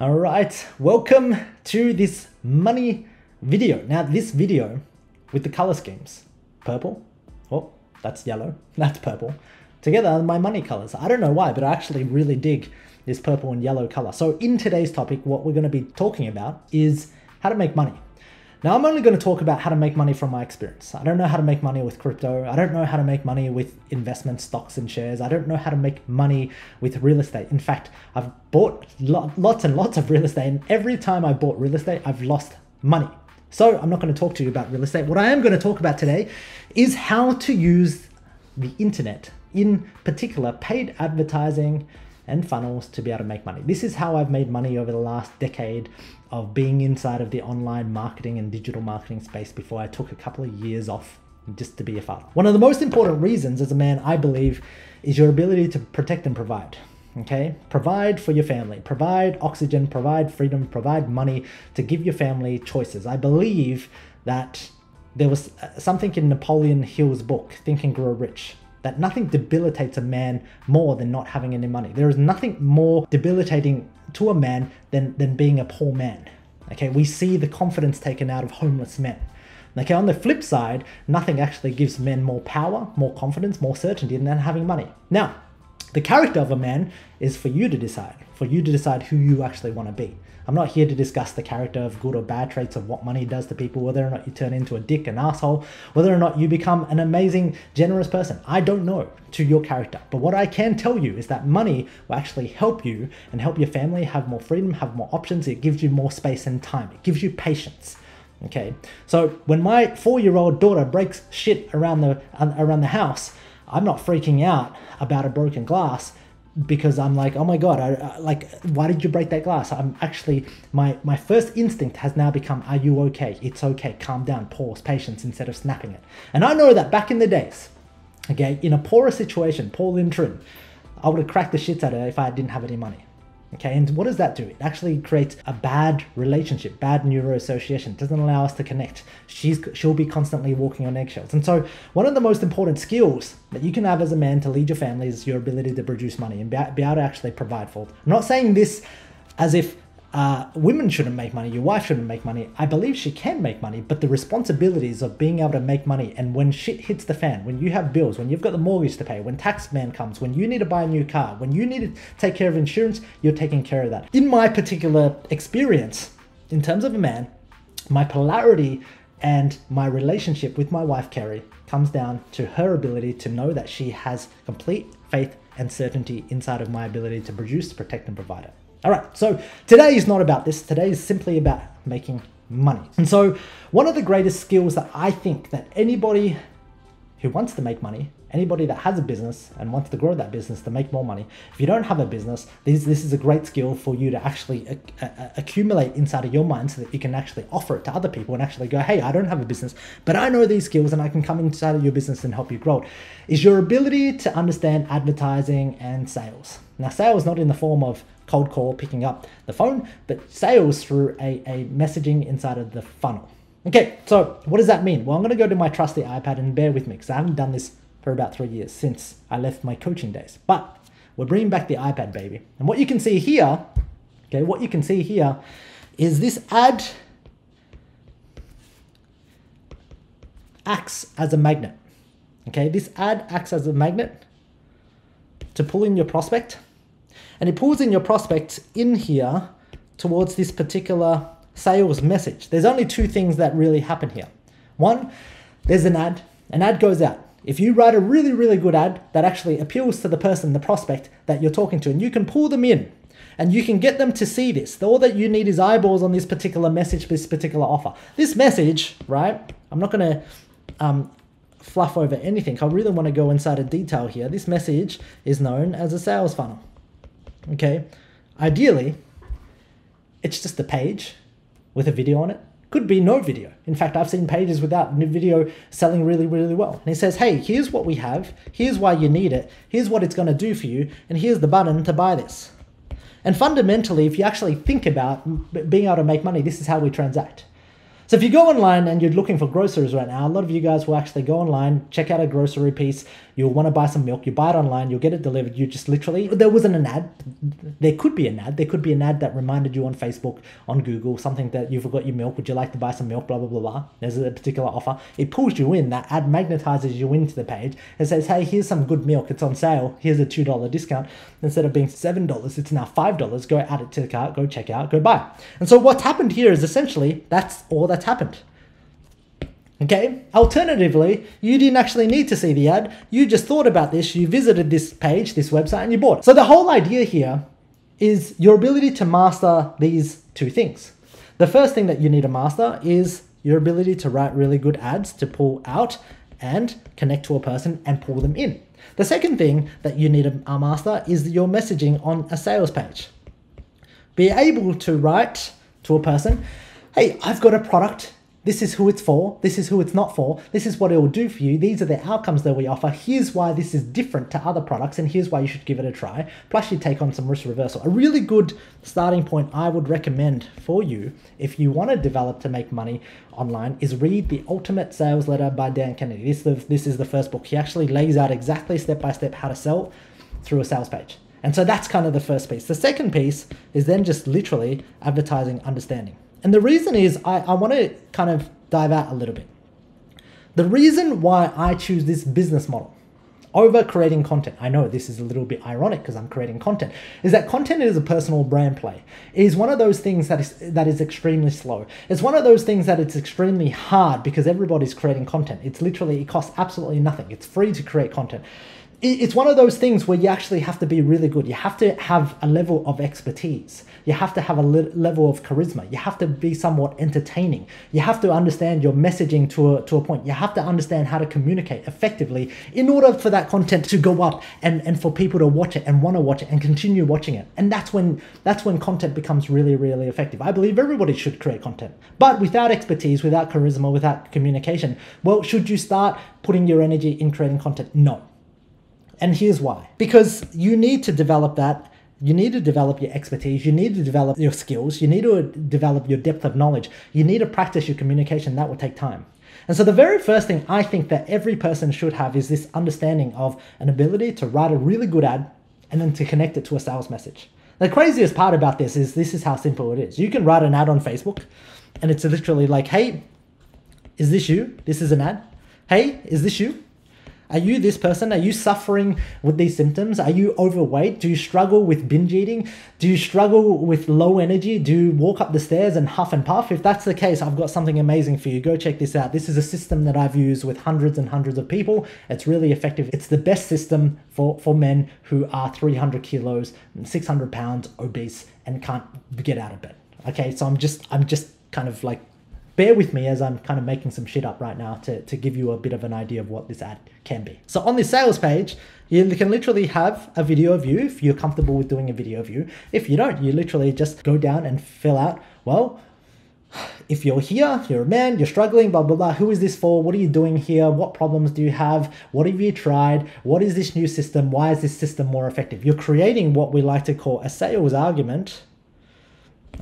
All right, welcome to this money video. Now, this video with the color schemes purple, oh, that's yellow, that's purple. Together my money colors. I don't know why, but I actually really dig this purple and yellow color. So, in today's topic, what we're going to be talking about is how to make money. Now, I'm only going to talk about how to make money from my experience. I don't know how to make money with crypto. I don't know how to make money with investment stocks and shares. I don't know how to make money with real estate. In fact, I've bought lots and lots of real estate, and every time I bought real estate, I've lost money. So, I'm not going to talk to you about real estate. What I am going to talk about today is how to use the internet, in particular, paid advertising and funnels to be able to make money. This is how I've made money over the last decade of being inside of the online marketing and digital marketing space before I took a couple of years off just to be a father. One of the most important reasons as a man, I believe, is your ability to protect and provide. Okay? Provide for your family, provide oxygen, provide freedom, provide money to give your family choices. I believe that there was uh, something in Napoleon Hill's book, Think and Grow Rich, that nothing debilitates a man more than not having any money. There is nothing more debilitating to a man than, than being a poor man. Okay, we see the confidence taken out of homeless men. Okay, on the flip side, nothing actually gives men more power, more confidence, more certainty than having money. Now, the character of a man is for you to decide, for you to decide who you actually want to be. I'm not here to discuss the character of good or bad traits of what money does to people, whether or not you turn into a dick, an asshole, whether or not you become an amazing, generous person. I don't know to your character. But what I can tell you is that money will actually help you and help your family have more freedom, have more options. It gives you more space and time, it gives you patience. Okay, so when my four-year-old daughter breaks shit around the around the house, I'm not freaking out about a broken glass because I'm like, oh my god, I, I, like, why did you break that glass? I'm actually my my first instinct has now become, are you okay? It's okay. Calm down. Pause. Patience instead of snapping it. And I know that back in the days, okay, in a poorer situation, Paul Linh Trinh, I would have cracked the shit out of her if I didn't have any money. Okay, and what does that do? It actually creates a bad relationship, bad neuroassociation. Doesn't allow us to connect. She's she'll be constantly walking on eggshells. And so, one of the most important skills that you can have as a man to lead your family is your ability to produce money and be, be able to actually provide for. I'm not saying this as if uh, women shouldn't make money, your wife shouldn't make money. I believe she can make money, but the responsibilities of being able to make money and when shit hits the fan, when you have bills, when you've got the mortgage to pay, when tax man comes, when you need to buy a new car, when you need to take care of insurance, you're taking care of that. In my particular experience, in terms of a man, my polarity and my relationship with my wife, Kerry, comes down to her ability to know that she has complete faith and certainty inside of my ability to produce, protect, and provide it. All right, so today is not about this. Today is simply about making money. And so one of the greatest skills that I think that anybody who wants to make money anybody that has a business and wants to grow that business to make more money if you don't have a business this, this is a great skill for you to actually accumulate inside of your mind so that you can actually offer it to other people and actually go hey i don't have a business but i know these skills and i can come inside of your business and help you grow it is your ability to understand advertising and sales now sales not in the form of cold call picking up the phone but sales through a, a messaging inside of the funnel Okay, so what does that mean? Well, I'm going to go to my trusty iPad and bear with me because I haven't done this for about three years since I left my coaching days. But we're bringing back the iPad, baby. And what you can see here, okay, what you can see here is this ad acts as a magnet. Okay, this ad acts as a magnet to pull in your prospect. And it pulls in your prospects in here towards this particular sales message. There's only two things that really happen here. One, there's an ad. An ad goes out. If you write a really, really good ad that actually appeals to the person, the prospect that you're talking to, and you can pull them in and you can get them to see this. All that you need is eyeballs on this particular message, this particular offer. This message, right? I'm not going to um, fluff over anything. I really want to go inside a detail here. This message is known as a sales funnel. Okay. Ideally, it's just a page with a video on it could be no video. In fact, I've seen pages without new video selling really, really well. And he says, hey, here's what we have, here's why you need it, here's what it's going to do for you, and here's the button to buy this. And fundamentally, if you actually think about being able to make money, this is how we transact. So if you go online and you're looking for groceries right now, a lot of you guys will actually go online, check out a grocery piece, you'll want to buy some milk, you buy it online, you'll get it delivered, you just literally, there wasn't an ad, there could be an ad, there could be an ad that reminded you on Facebook, on Google, something that you forgot your milk, would you like to buy some milk, blah, blah, blah, blah. There's a particular offer. It pulls you in, that ad magnetizes you into the page and says, hey, here's some good milk, it's on sale, here's a $2 discount. Instead of being $7, it's now $5. Go add it to the cart, go check out, go buy. And so what's happened here is essentially that's all that's happened. Okay, alternatively, you didn't actually need to see the ad. You just thought about this, you visited this page, this website, and you bought. So the whole idea here is your ability to master these two things. The first thing that you need to master is your ability to write really good ads to pull out and connect to a person and pull them in. The second thing that you need to uh, master is your messaging on a sales page. Be able to write to a person, hey, I've got a product this is who it's for. This is who it's not for. This is what it will do for you. These are the outcomes that we offer. Here's why this is different to other products, and here's why you should give it a try. Plus, you take on some risk reversal. A really good starting point I would recommend for you if you want to develop to make money online is read The Ultimate Sales Letter by Dan Kennedy. This, this is the first book. He actually lays out exactly step by step how to sell through a sales page. And so that's kind of the first piece. The second piece is then just literally advertising understanding. And the reason is I, I want to kind of dive out a little bit. The reason why I choose this business model over creating content, I know this is a little bit ironic because I'm creating content, is that content is a personal brand play. It is one of those things that is that is extremely slow. It's one of those things that it's extremely hard because everybody's creating content. It's literally it costs absolutely nothing. It's free to create content it's one of those things where you actually have to be really good. You have to have a level of expertise. You have to have a level of charisma. You have to be somewhat entertaining. You have to understand your messaging to a, to a point. You have to understand how to communicate effectively in order for that content to go up and, and for people to watch it and want to watch it and continue watching it. And that's when that's when content becomes really, really effective. I believe everybody should create content. But without expertise, without charisma, without communication, well, should you start putting your energy in creating content? No and here's why. Because you need to develop that. You need to develop your expertise. You need to develop your skills. You need to develop your depth of knowledge. You need to practice your communication. That will take time. And so, the very first thing I think that every person should have is this understanding of an ability to write a really good ad and then to connect it to a sales message. The craziest part about this is this is how simple it is. You can write an ad on Facebook and it's literally like, hey, is this you? This is an ad. Hey, is this you? Are you this person? Are you suffering with these symptoms? Are you overweight? Do you struggle with binge eating? Do you struggle with low energy? Do you walk up the stairs and huff and puff? If that's the case, I've got something amazing for you. Go check this out. This is a system that I've used with hundreds and hundreds of people. It's really effective. It's the best system for, for men who are 300 kilos, 600 pounds, obese, and can't get out of bed. Okay, so I'm just I'm just kind of like bear with me as I'm kind of making some shit up right now to, to give you a bit of an idea of what this ad can be. So on this sales page, you can literally have a video view if you're comfortable with doing a video view. If you don't, you literally just go down and fill out, well, if you're here, you're a man, you're struggling, blah, blah, blah. Who is this for? What are you doing here? What problems do you have? What have you tried? What is this new system? Why is this system more effective? You're creating what we like to call a sales argument,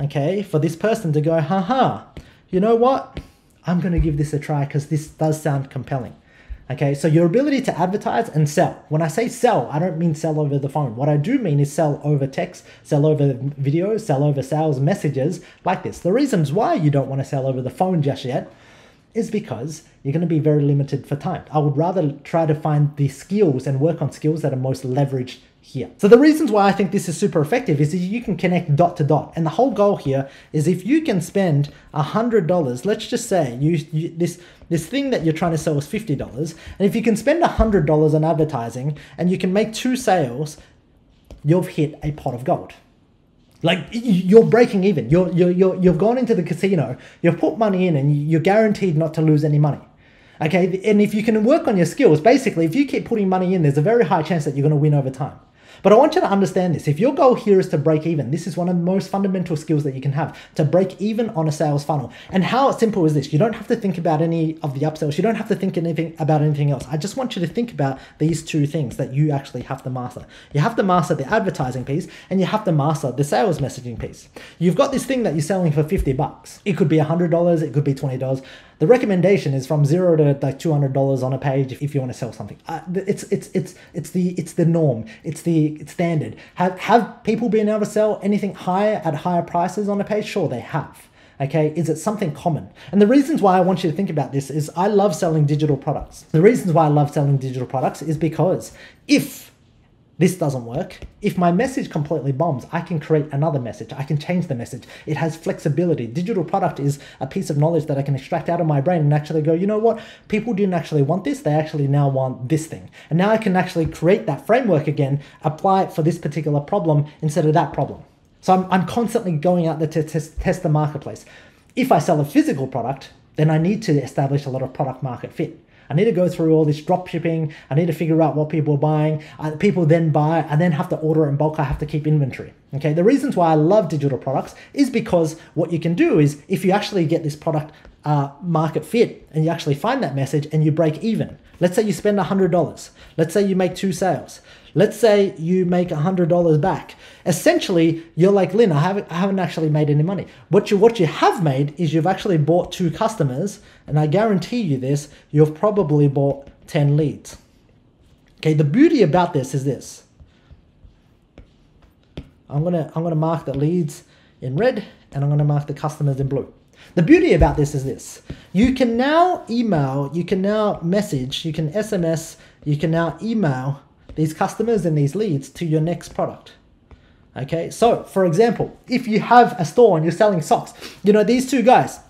okay, for this person to go, haha, you know what? I'm going to give this a try because this does sound compelling. Okay, so your ability to advertise and sell. When I say sell, I don't mean sell over the phone. What I do mean is sell over text, sell over videos, sell over sales messages like this. The reasons why you don't want to sell over the phone just yet is because you're going to be very limited for time. I would rather try to find the skills and work on skills that are most leveraged here. So the reasons why I think this is super effective is that you can connect dot to dot. And the whole goal here is if you can spend a $100, let's just say you, you, this this thing that you're trying to sell is $50, and if you can spend a $100 on advertising and you can make two sales, you've hit a pot of gold. Like you're breaking even. You're, you're, you're, you've gone into the casino, you've put money in, and you're guaranteed not to lose any money. Okay, and if you can work on your skills, basically, if you keep putting money in, there's a very high chance that you're going to win over time. But I want you to understand this. If your goal here is to break even, this is one of the most fundamental skills that you can have to break even on a sales funnel. And how simple is this? You don't have to think about any of the upsells. You don't have to think anything about anything else. I just want you to think about these two things that you actually have to master. You have to master the advertising piece and you have to master the sales messaging piece. You've got this thing that you're selling for 50 bucks. It could be $100, it could be $20. The recommendation is from zero to like two hundred dollars on a page if, if you want to sell something. Uh, it's it's it's it's the it's the norm. It's the standard. Have have people been able to sell anything higher at higher prices on a page? Sure, they have. Okay, is it something common? And the reasons why I want you to think about this is I love selling digital products. The reasons why I love selling digital products is because if this doesn't work. If my message completely bombs, I can create another message. I can change the message. It has flexibility. Digital product is a piece of knowledge that I can extract out of my brain and actually go, you know what? People didn't actually want this. They actually now want this thing. And now I can actually create that framework again, apply it for this particular problem instead of that problem. So I'm, I'm constantly going out there to test, test the marketplace. If I sell a physical product, then I need to establish a lot of product market fit. I need to go through all this drop shipping. I need to figure out what people are buying. Uh, people then buy. and then have to order in bulk. I have to keep inventory. Okay. The reasons why I love digital products is because what you can do is if you actually get this product uh, market fit and you actually find that message and you break even. Let's say you spend $100. Let's say you make two sales. Let's say you make $100 back. Essentially, you're like, Linh, I haven't, I haven't actually made any money. What you, what you have made is you've actually bought two customers, and I guarantee you this, you've probably bought 10 leads. Okay, the beauty about this is this. I'm gonna, I'm gonna mark the leads in red, and I'm gonna mark the customers in blue. The beauty about this is this. You can now email, you can now message, you can SMS, you can now email these customers and these leads to your next product. Okay, so for example, if you have a store and you're selling socks, you know, these two guys,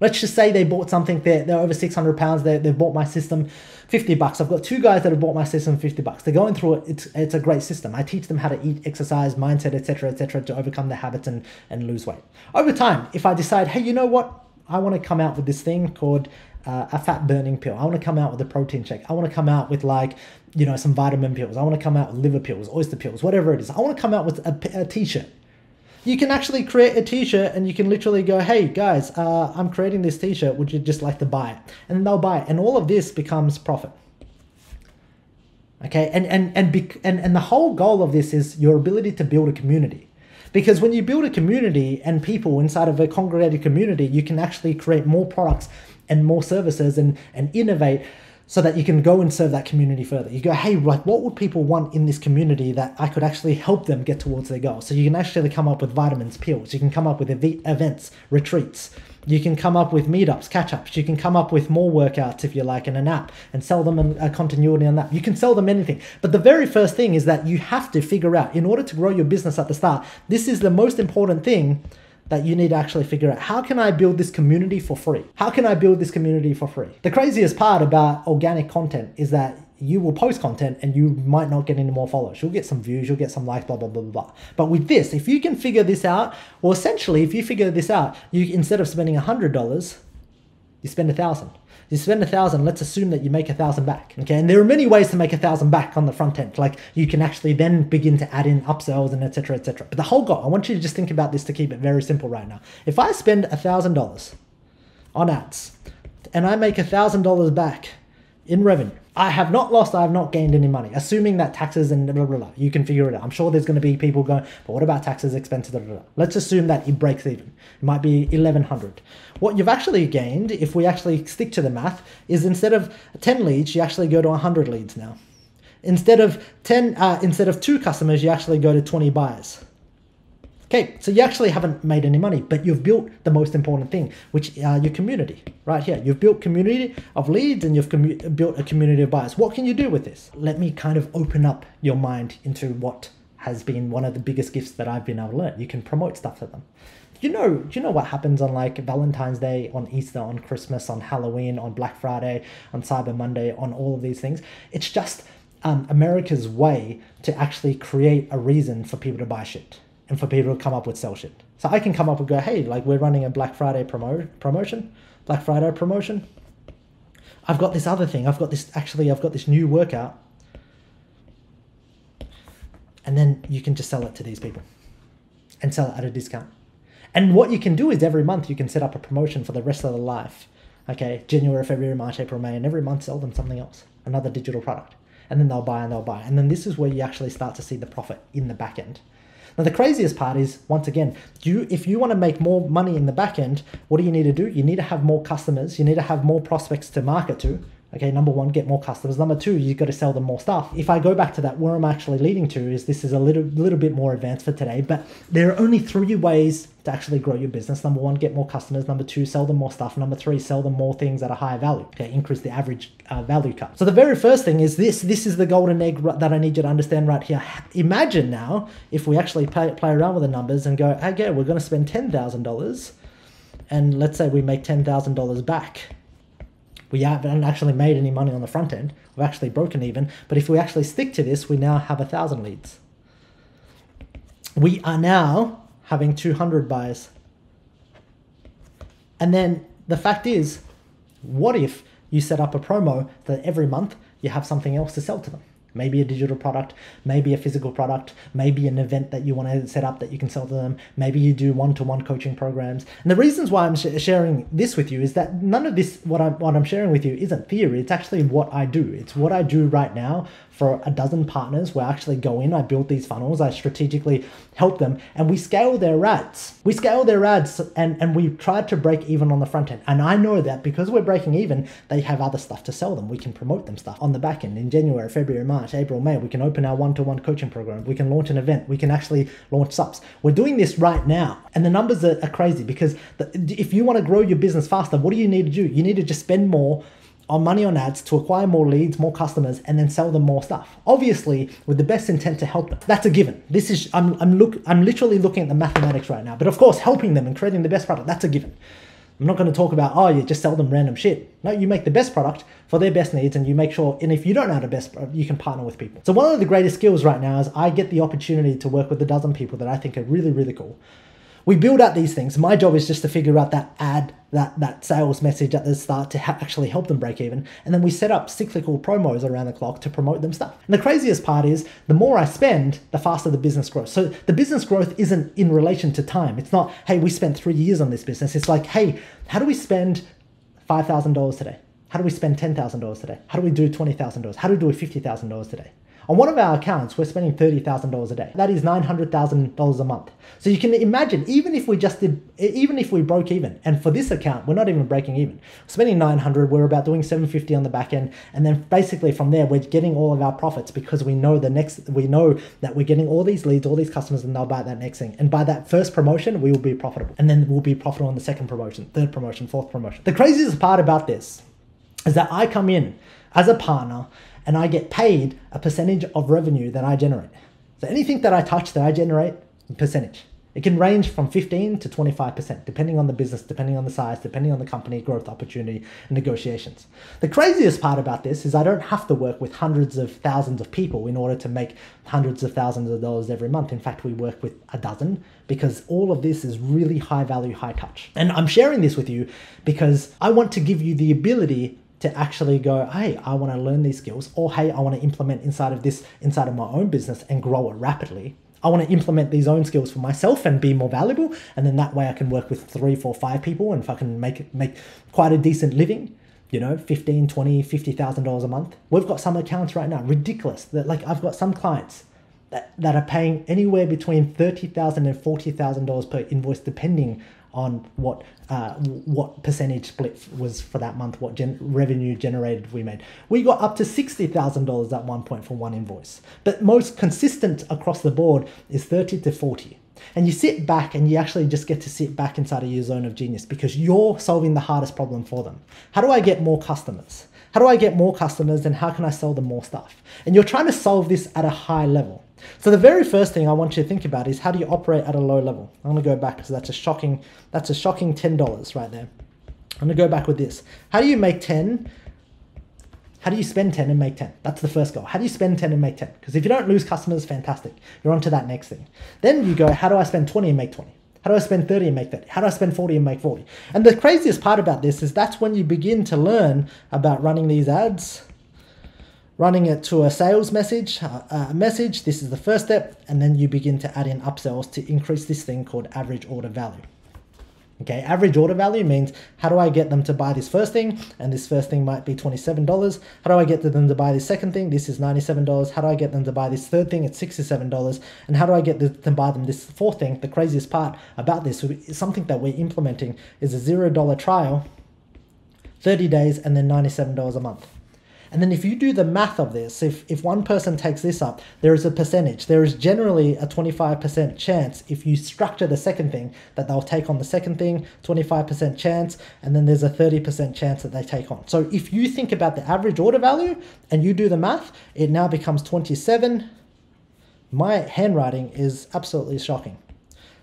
let's just say they bought something, they're, they're over 600 pounds, they, they've bought my system 50 bucks. I've got two guys that have bought my system 50 bucks. They're going through it. It's, it's a great system. I teach them how to eat, exercise, mindset, etc., etc., to overcome their habits and, and lose weight. Over time, if I decide, hey, you know what? I want to come out with this thing called uh, a fat burning pill. I want to come out with a protein shake. I want to come out with like, you know, some vitamin pills. I want to come out with liver pills, oyster pills, whatever it is. I want to come out with a a t-shirt. You can actually create a t-shirt and you can literally go, hey guys, uh, I'm creating this t-shirt. Would you just like to buy it? And they'll buy it. And all of this becomes profit. Okay, and and and, bec- and and the whole goal of this is your ability to build a community. Because when you build a community and people inside of a congregated community, you can actually create more products and more services and, and innovate so that you can go and serve that community further. You go, hey, like what would people want in this community that I could actually help them get towards their goal? So you can actually come up with vitamins, pills, you can come up with ev- events, retreats, you can come up with meetups, catch ups, you can come up with more workouts if you like in an app and sell them a uh, continuity on that. You can sell them anything. But the very first thing is that you have to figure out, in order to grow your business at the start, this is the most important thing that you need to actually figure out how can I build this community for free? How can I build this community for free? The craziest part about organic content is that you will post content and you might not get any more followers. You'll get some views, you'll get some likes, blah, blah, blah, blah, blah. But with this, if you can figure this out, well, essentially, if you figure this out, you instead of spending $100, you spend a thousand. You spend a thousand, let's assume that you make a thousand back. Okay, and there are many ways to make a thousand back on the front end. Like you can actually then begin to add in upsells and etc. etc. But the whole goal, I want you to just think about this to keep it very simple right now. If I spend a thousand dollars on ads and I make a thousand dollars back in revenue, I have not lost, I have not gained any money, assuming that taxes and blah, blah, blah, you can figure it out. I'm sure there's going to be people going, but what about taxes, expenses, blah, blah, blah. Let's assume that it breaks even. It might be 1100. What you've actually gained, if we actually stick to the math, is instead of 10 leads, you actually go to 100 leads now. Instead of 10, uh, instead of two customers, you actually go to 20 buyers. Okay, so you actually haven't made any money, but you've built the most important thing, which are your community, right here. You've built community of leads and you've built a community of buyers. What can you do with this? Let me kind of open up your mind into what has been one of the biggest gifts that I've been able to learn. You can promote stuff to them. You know, do you know what happens on like Valentine's Day, on Easter, on Christmas, on Halloween, on Black Friday, on Cyber Monday, on all of these things? It's just um, America's way to actually create a reason for people to buy shit and for people to come up with sell shit. So I can come up and go, hey, like we're running a Black Friday promo promotion, Black Friday promotion. I've got this other thing. I've got this actually. I've got this new workout. and then you can just sell it to these people and sell it at a discount. And what you can do is every month you can set up a promotion for the rest of their life. Okay, January, February, March, April, May, and every month sell them something else, another digital product. And then they'll buy and they'll buy. And then this is where you actually start to see the profit in the back end. Now the craziest part is once again, you if you want to make more money in the back end, what do you need to do? You need to have more customers, you need to have more prospects to market to, Okay, number one, get more customers. Number two, you've got to sell them more stuff. If I go back to that, where I'm actually leading to is this is a little little bit more advanced for today, but there are only three ways to actually grow your business. Number one, get more customers. Number two, sell them more stuff. Number three, sell them more things at a higher value. Okay, increase the average uh, value cut. So the very first thing is this. This is the golden egg that I need you to understand right here. Imagine now if we actually play, play around with the numbers and go, okay, we're going to spend ten thousand dollars, and let's say we make ten thousand dollars back we haven't actually made any money on the front end. We've actually broken even. But if we actually stick to this, we now have a thousand leads. We are now having 200 buyers. And then the fact is, what if you set up a promo that every month you have something else to sell to them? Maybe a digital product, maybe a physical product, maybe an event that you want to set up that you can sell to them. Maybe you do one-to-one coaching programs. And the reasons why I'm sh- sharing this with you is that none of this, what I'm what I'm sharing with you, isn't theory. It's actually what I do. It's what I do right now for a dozen partners where I actually go in, I build these funnels, I strategically help them, and we scale their ads. We scale their ads and, and we try to break even on the front end. And I know that because we're breaking even, they have other stuff to sell them. We can promote them stuff on the back end in January, February, March, April, May. We can open our one to one coaching program. We can launch an event. We can actually launch subs. We're doing this right now. And the numbers are, are crazy because the, if you want to grow your business faster, what do you need to do? You need to just spend more on money on ads to acquire more leads, more customers, and then sell them more stuff. Obviously, with the best intent to help them. That's a given. This is I'm I'm look I'm literally looking at the mathematics right now. But of course, helping them and creating the best product, that's a given. I'm not going to talk about, oh, you just sell them random shit. No, you make the best product for their best needs and you make sure, and if you don't know the best, uh, you can partner with people. So one of the greatest skills right now is I get the opportunity to work with a dozen people that I think are really, really cool we build out these things. My job is just to figure out that ad, that that sales message at the start to ha- actually help them break even, and then we set up cyclical promos around the clock to promote them stuff. And the craziest part is the more I spend, the faster the business grows. So the business growth isn't in relation to time. It's not, hey, we spent three years on this business. It's like, hey, how do we spend five thousand dollars today? How do we spend ten thousand dollars today? How do we do twenty thousand dollars? How do we do fifty thousand dollars today? On one of our accounts, we're spending $30,000 a day. That is $900,000 a month. So you can imagine, even if we just did, even if we broke even, and for this account, we're not even breaking even. We're spending 900, we're about doing 750 on the back end. And then basically from there, we're getting all of our profits because we know the next, we know that we're getting all these leads, all these customers, and they'll buy that next thing. And by that first promotion, we will be profitable. And then we'll be profitable on the second promotion, third promotion, fourth promotion. The craziest part about this is that I come in as a partner and I get paid a percentage of revenue that I generate. So anything that I touch that I generate, percentage. It can range from 15 to 25%, depending on the business, depending on the size, depending on the company, growth opportunity, and negotiations. The craziest part about this is I don't have to work with hundreds of thousands of people in order to make hundreds of thousands of dollars every month. In fact, we work with a dozen because all of this is really high value, high touch. And I'm sharing this with you because I want to give you the ability to actually go, hey, I want to learn these skills, or hey, I want to implement inside of this, inside of my own business and grow it rapidly. I want to implement these own skills for myself and be more valuable. And then that way I can work with three, four, five people and fucking make make quite a decent living, you know, 15, 20, $50,000 a month. We've got some accounts right now, ridiculous. That like I've got some clients that, that are paying anywhere between $30,000 and $40,000 per invoice, depending on what uh, what percentage split was for that month, what gen- revenue generated we made. We got up to $60,000 at one point for one invoice. But most consistent across the board is 30 to 40. And you sit back and you actually just get to sit back inside of your zone of genius because you're solving the hardest problem for them. How do I get more customers? How do I get more customers and how can I sell them more stuff? And you're trying to solve this at a high level. So the very first thing I want you to think about is how do you operate at a low level? I'm gonna go back because that's a shocking, that's a shocking $10 right there. I'm gonna go back with this. How do you make 10? How do you spend 10 and make 10? That's the first goal. How do you spend 10 and make 10? Because if you don't lose customers, fantastic. You're on to that next thing. Then you go, how do I spend 20 and make 20? How do I spend 30 and make 30? How do I spend 40 and make 40? And the craziest part about this is that's when you begin to learn about running these ads, running it to a sales message, uh, a message. This is the first step, and then you begin to add in upsells to increase this thing called average order value. Okay, average order value means how do I get them to buy this first thing? And this first thing might be $27. How do I get them to buy this second thing? This is $97. How do I get them to buy this third thing? It's $67. And how do I get them to buy them this fourth thing? The craziest part about this, something that we're implementing is a $0 trial, 30 days, and then $97 a month. And then if you do the math of this, if, if one person takes this up, there is a percentage. There is generally a 25% chance if you structure the second thing that they'll take on the second thing, 25% chance, and then there's a 30% chance that they take on. So if you think about the average order value and you do the math, it now becomes 27. My handwriting is absolutely shocking.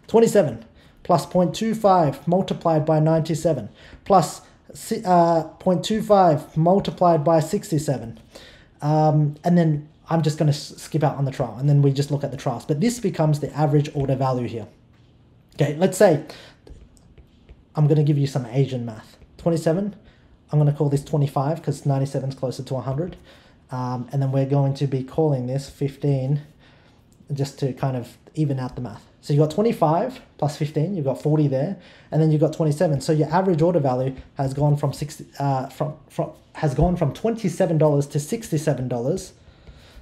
27 plus 0.25 multiplied by 97 plus uh, 0.25 multiplied by 67. Um, and then I'm just going to skip out on the trial and then we just look at the trials. But this becomes the average order value here. Okay, let's say I'm going to give you some Asian math. 27, I'm going to call this 25 because 97 is closer to 100. Um, and then we're going to be calling this 15 just to kind of even out the math. So you've got 25 plus 15, you've got 40 there, and then you've got 27. So your average order value has gone from 60, uh, from, from, has gone from $27 to $67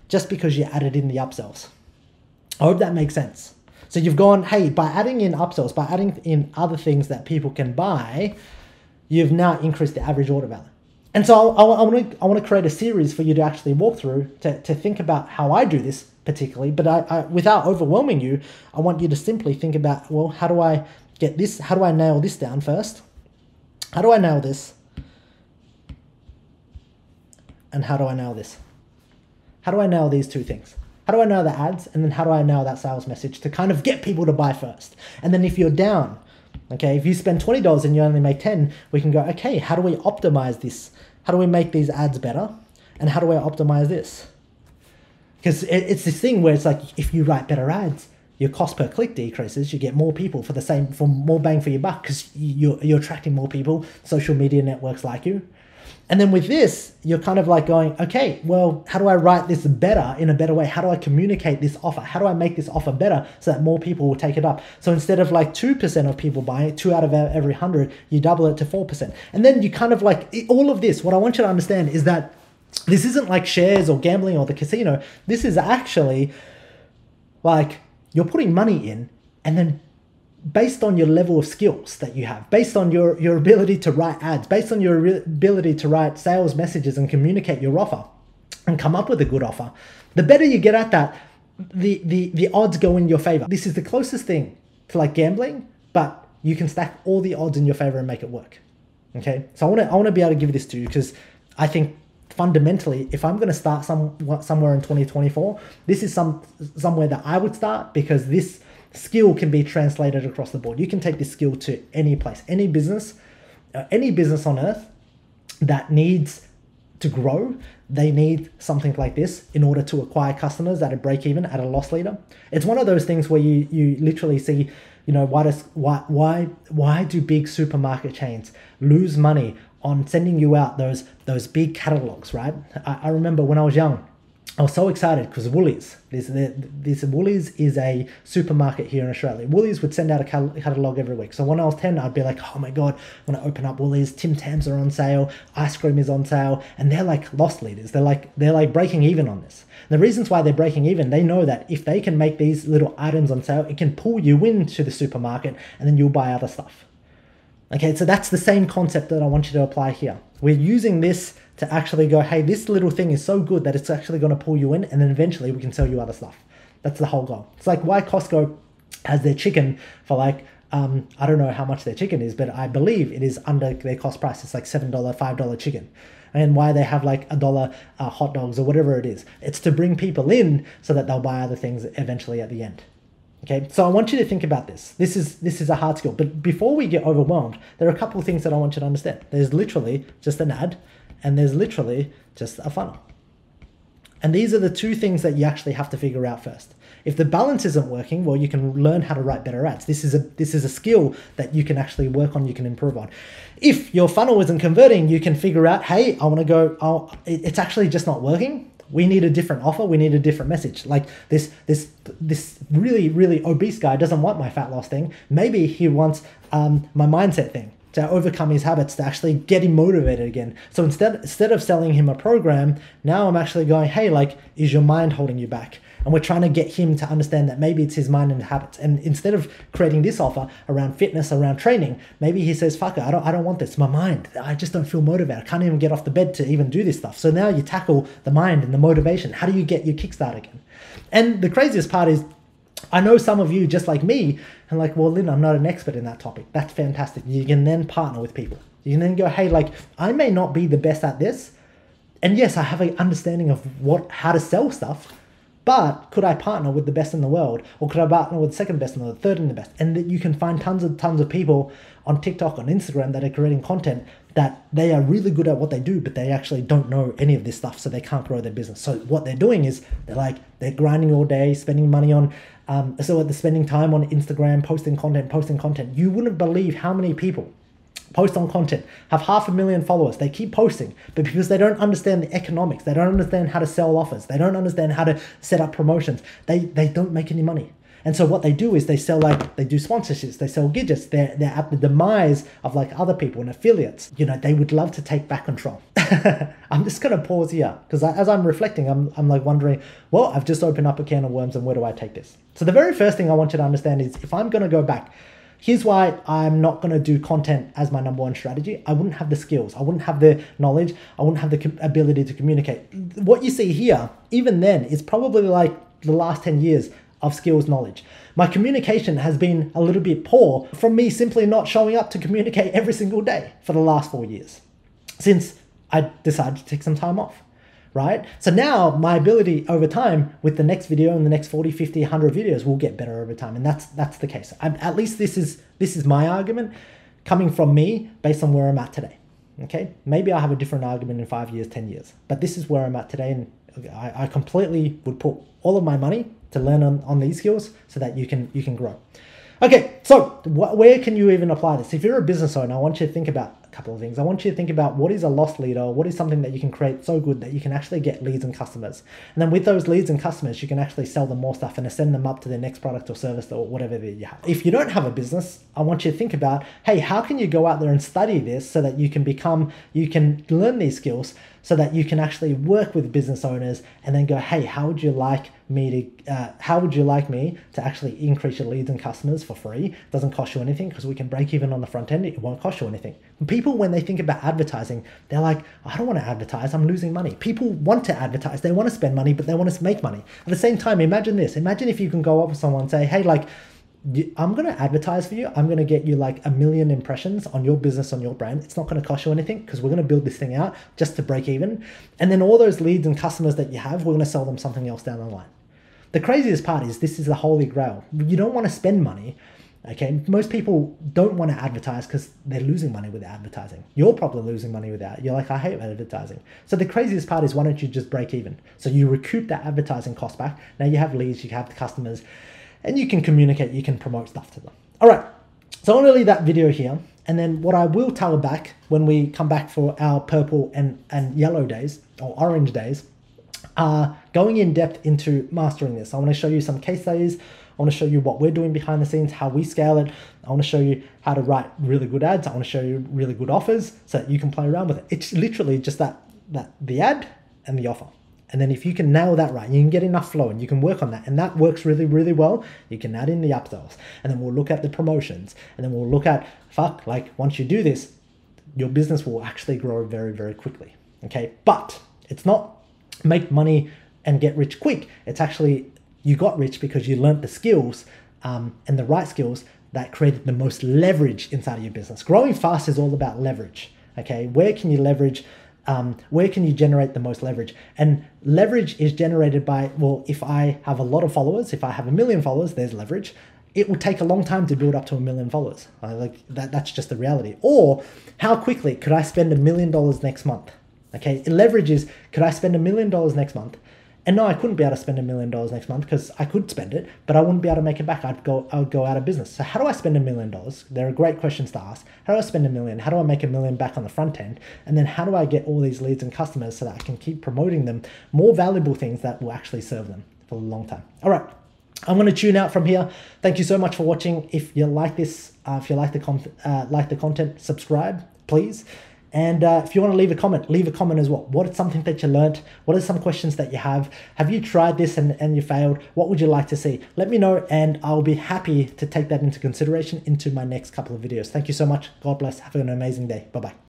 just because you added in the upsells. I hope that makes sense. So you've gone, hey, by adding in upsells, by adding in other things that people can buy, you've now increased the average order value. And so I, I, I want to create a series for you to actually walk through to, to think about how I do this particularly, but I, I, without overwhelming you, I want you to simply think about, well, how do I get this? How do I nail this down first? How do I nail this? And how do I nail this? How do I nail these two things? How do I nail the ads? And then how do I nail that sales message to kind of get people to buy first? And then if you're down, okay, if you spend $20 and you only make 10, we can go, okay, how do we optimize this? How do we make these ads better? And how do I optimize this? Because it's this thing where it's like if you write better ads your cost per click decreases you get more people for the same for more bang for your buck because you're, you're attracting more people social media networks like you. And then with this you're kind of like going okay well how do i write this better in a better way? How do i communicate this offer? How do i make this offer better so that more people will take it up? So instead of like 2% of people buying it 2 out of every 100 you double it to 4% and then you kind of like all of this what i want you to understand is that this isn't like shares or gambling or the casino. This is actually like you're putting money in and then based on your level of skills that you have, based on your, your ability to write ads, based on your ability to write sales messages and communicate your offer and come up with a good offer, the better you get at that, the, the, the odds go in your favor. This is the closest thing to like gambling, but you can stack all the odds in your favor and make it work. Okay. So I want to, I want to be able to give this to you because I think fundamentally, if I'm going to start some somewhere in 2024, this is some somewhere that I would start because this skill can be translated across the board. You can take this skill to any place, any business, uh, any business on earth that needs to grow. They need something like this in order to acquire customers at a break even, at a loss leader. It's one of those things where you you literally see you know why does why why why do big supermarket chains lose money on sending you out those those big catalogs, right? I, I remember when I was young, I was so excited because Woolies, this, this Woolies is a supermarket here in Australia. Woolies would send out a catalogue every week. So when I was 10, I'd be like, oh my God, when I open up Woolies, Tim Tams are on sale, ice cream is on sale, and they're like loss leaders. They're like, they're like breaking even on this. The reasons why they're breaking even, they know that if they can make these little items on sale, it can pull you into the supermarket and then you'll buy other stuff. Okay, so that's the same concept that I want you to apply here. We're using this to actually go, hey, this little thing is so good that it's actually going to pull you in, and then eventually we can sell you other stuff. That's the whole goal. It's like why Costco has their chicken for like um, I don't know how much their chicken is, but I believe it is under their cost price. It's like seven dollar, five dollar chicken, and why they have like a dollar uh, hot dogs or whatever it is. It's to bring people in so that they'll buy other things eventually at the end. Okay, so I want you to think about this. This is this is a hard skill, but before we get overwhelmed, there are a couple of things that I want you to understand. There's literally just an ad, and there's literally just a funnel. And these are the two things that you actually have to figure out first. If the balance isn't working, well, you can learn how to write better ads. This is a this is a skill that you can actually work on, you can improve on. If your funnel isn't converting, you can figure out, hey, I want to go. Oh, it's actually just not working. We need a different offer we need a different message. Like this this this really really obese guy doesn't want my fat loss thing. Maybe he wants um, my mindset thing to overcome his habits to actually get him motivated again. So instead instead of selling him a program now i'm actually going hey like is your mind holding you back and we're trying to get him to understand that maybe it's his mind and habits. And instead of creating this offer around fitness, around training, maybe he says, fuck it, I don't, I don't want this. My mind, I just don't feel motivated. I can't even get off the bed to even do this stuff. So now you tackle the mind and the motivation. How do you get your kickstart again? And the craziest part is, I know some of you, just like me, and like, well, Linh, I'm not an expert in that topic. That's fantastic. You can then partner with people. You can then go, hey, like, I may not be the best at this. And yes, I have an understanding of what how to sell stuff, but could I partner with the best in the world, or could I partner with the second best and the third and the best? And that you can find tons and tons of people on TikTok, on Instagram that are creating content that they are really good at what they do, but they actually don't know any of this stuff, so they can't grow their business. So what they're doing is they're like they're grinding all day, spending money on, um, so they're spending time on Instagram, posting content, posting content. You wouldn't believe how many people post on content, have half a million followers. They keep posting, but because they don't understand the economics, they don't understand how to sell offers, they don't understand how to set up promotions, they, they don't make any money. And so what they do is they sell like they do sponsorships, they sell gadgets. They're they're at the demise of like other people and affiliates. You know, they would love to take back control. I'm just gonna pause here because as I'm reflecting, I'm I'm like wondering, well, I've just opened up a can of worms, and where do I take this? So the very first thing I want you to understand is if I'm gonna go back Here's why I'm not going to do content as my number one strategy. I wouldn't have the skills, I wouldn't have the knowledge, I wouldn't have the ability to communicate. What you see here, even then, is probably like the last 10 years of skills knowledge. My communication has been a little bit poor from me simply not showing up to communicate every single day for the last four years since I decided to take some time off right? So now my ability over time with the next video and the next 40, 50, 100 videos will get better over time. And that's that's the case. I'm, at least this is this is my argument coming from me based on where I'm at today. Okay, maybe I'll have a different argument in five years, 10 years, but this is where I'm at today. And I, I completely would put all of my money to learn on, on these skills so that you can you can grow. Okay, so wh- where can you even apply this? If you're a business owner, I want you to think about couple of things. I want you to think about what is a loss leader, what is something that you can create so good that you can actually get leads and customers. And then with those leads and customers, you can actually sell them more stuff and send them up to the next product or service or whatever you have. If you don't have a business, I want you to think about, hey, how can you go out there and study this so that you can become, you can learn these skills so that you can actually work with business owners and then go, hey, how would you like me to, uh, how would you like me to actually increase your leads and customers for free? It doesn't cost you anything because we can break even on the front end. It won't cost you anything. People, when they think about advertising, they're like, I don't want to advertise. I'm losing money. People want to advertise. They want to spend money, but they want to make money. At the same time, imagine this. Imagine if you can go up with someone and say, hey, like, I'm going to advertise for you. I'm going to get you like a million impressions on your business, on your brand. It's not going to cost you anything because we're going to build this thing out just to break even. And then all those leads and customers that you have, we're going to sell them something else down the line. The craziest part is this is the holy grail. You don't want to spend money. Okay, most people don't want to advertise because they're losing money with advertising. You're probably losing money with that. You're like, I hate advertising. So the craziest part is why don't you just break even? So you recoup that advertising cost back. Now you have leads, you have the customers, and you can communicate, you can promote stuff to them. All right, so I want to leave that video here. And then what I will tell back when we come back for our purple and, and yellow days or orange days are going in depth into mastering this. I want to show you some case studies. I want to show you what we're doing behind the scenes, how we scale it. I want to show you how to write really good ads. I want to show you really good offers so that you can play around with it. It's literally just that that the ad and the offer. And then if you can nail that right, you can get enough flow and you can work on that. And that works really, really well. You can add in the upsells. And then we'll look at the promotions. And then we'll look at, fuck, like once you do this, your business will actually grow very, very quickly. Okay. But it's not make money and get rich quick. It's actually you got rich because you learned the skills um, and the right skills that created the most leverage inside of your business. Growing fast is all about leverage. Okay. Where can you leverage? Um, where can you generate the most leverage? And leverage is generated by, well, if I have a lot of followers, if I have a million followers, there's leverage. It will take a long time to build up to a million followers. Like that, that's just the reality. Or how quickly could I spend a million dollars next month? Okay, leverage is could I spend a million dollars next month And no, I couldn't be able to spend a million dollars next month because I could spend it, but I wouldn't be able to make it back. I'd go, I would go out of business. So how do I spend a million dollars? There are great questions to ask. How do I spend a million? How do I make a million back on the front end? And then how do I get all these leads and customers so that I can keep promoting them more valuable things that will actually serve them for a long time? All right. I'm going to tune out from here. Thank you so much for watching. If you like this, uh, if you like the uh, like the content, subscribe, please. And uh, if you want to leave a comment, leave a comment as well. What is something that you learned? What are some questions that you have? Have you tried this and, and you failed? What would you like to see? Let me know and I'll be happy to take that into consideration into my next couple of videos. Thank you so much. God bless. Have an amazing day. Bye bye.